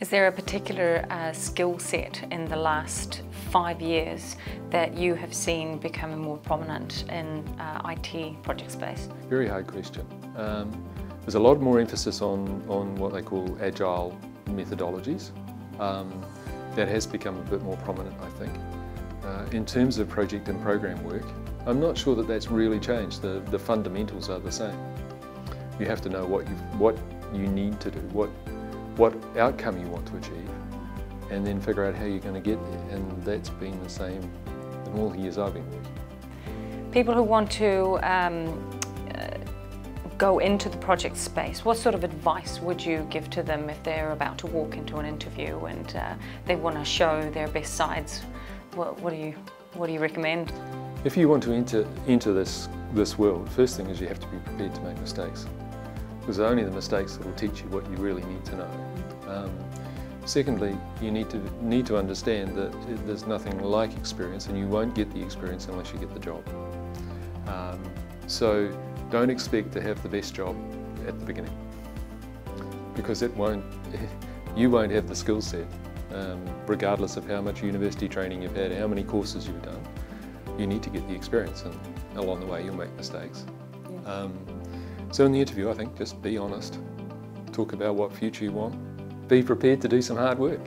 Is there a particular uh, skill set in the last five years that you have seen becoming more prominent in uh, IT project space? Very hard question. Um, there's a lot more emphasis on, on what they call agile methodologies. Um, that has become a bit more prominent, I think. Uh, in terms of project and program work, I'm not sure that that's really changed. The, the fundamentals are the same. You have to know what you, what you need to do, what what outcome you want to achieve, and then figure out how you're going to get there. And that's been the same in all the years I've been working. People who want to um, uh, go into the project space, what sort of advice would you give to them if they're about to walk into an interview and uh, they want to show their best sides? What, what, do you what do you recommend? If you want to enter enter this this world, first thing is you have to be prepared to make mistakes because only the mistakes that will teach you what you really need to know. Um, secondly, you need to need to understand that there's nothing like experience and you won't get the experience unless you get the job. Um, so don't expect to have the best job at the beginning because it won't, you won't have the skill set um, regardless of how much university training you've had, how many courses you've done. You need to get the experience and along the way you'll make mistakes. Yeah. So in the interview, I think just be honest, talk about what future you want, be prepared to do some hard work.